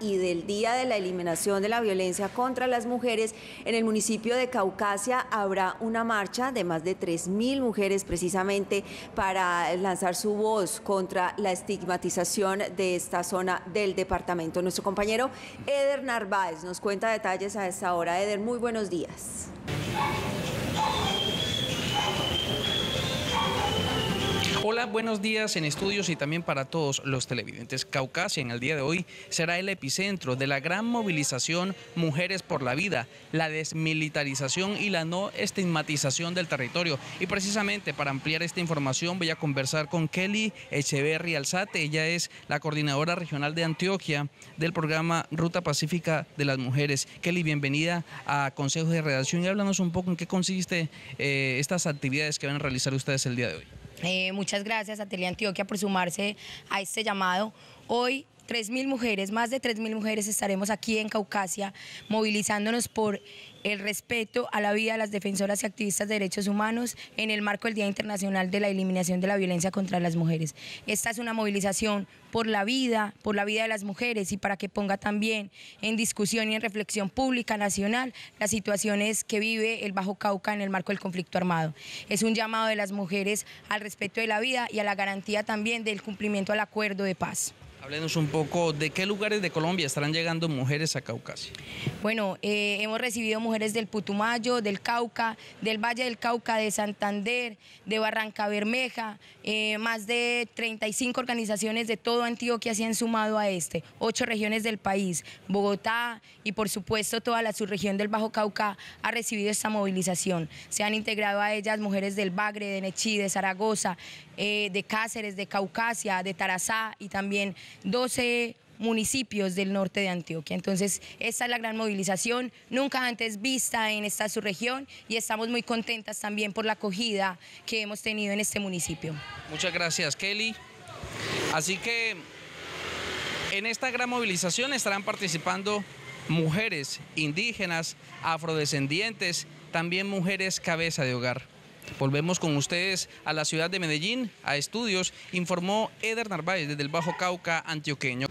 y del Día de la Eliminación de la Violencia contra las Mujeres, en el municipio de Caucasia habrá una marcha de más de 3.000 mujeres precisamente para lanzar su voz contra la estigmatización de esta zona del departamento. Nuestro compañero Eder Narváez nos cuenta detalles a esta hora. Eder, muy buenos días. Hola, buenos días en estudios y también para todos los televidentes. Caucasia en el día de hoy será el epicentro de la gran movilización Mujeres por la Vida, la desmilitarización y la no estigmatización del territorio. Y precisamente para ampliar esta información voy a conversar con Kelly Echeverri Alzate. Ella es la coordinadora regional de Antioquia del programa Ruta Pacífica de las Mujeres. Kelly, bienvenida a Consejo de Redacción y háblanos un poco en qué consiste eh, estas actividades que van a realizar ustedes el día de hoy. Eh, muchas gracias a Antioquia por sumarse a este llamado. Hoy 3.000 mujeres, más de 3.000 mujeres estaremos aquí en Caucasia movilizándonos por el respeto a la vida de las defensoras y activistas de derechos humanos en el marco del Día Internacional de la Eliminación de la Violencia contra las Mujeres. Esta es una movilización por la vida, por la vida de las mujeres y para que ponga también en discusión y en reflexión pública nacional las situaciones que vive el Bajo Cauca en el marco del conflicto armado. Es un llamado de las mujeres al respeto de la vida y a la garantía también del cumplimiento al acuerdo de paz. Háblenos un poco de qué lugares de Colombia estarán llegando mujeres a Caucasia. Bueno, eh, hemos recibido mujeres del Putumayo, del Cauca, del Valle del Cauca, de Santander, de Barranca Bermeja, eh, más de 35 organizaciones de todo Antioquia se han sumado a este, ocho regiones del país, Bogotá y por supuesto toda la subregión del Bajo Cauca ha recibido esta movilización. Se han integrado a ellas mujeres del Bagre, de Nechí, de Zaragoza, eh, de Cáceres, de Caucasia, de Tarazá y también 12 municipios del norte de Antioquia. Entonces, esta es la gran movilización, nunca antes vista en esta subregión y estamos muy contentas también por la acogida que hemos tenido en este municipio. Muchas gracias, Kelly. Así que en esta gran movilización estarán participando mujeres indígenas, afrodescendientes, también mujeres cabeza de hogar. Volvemos con ustedes a la ciudad de Medellín, a estudios, informó Eder Narváez desde el Bajo Cauca antioqueño.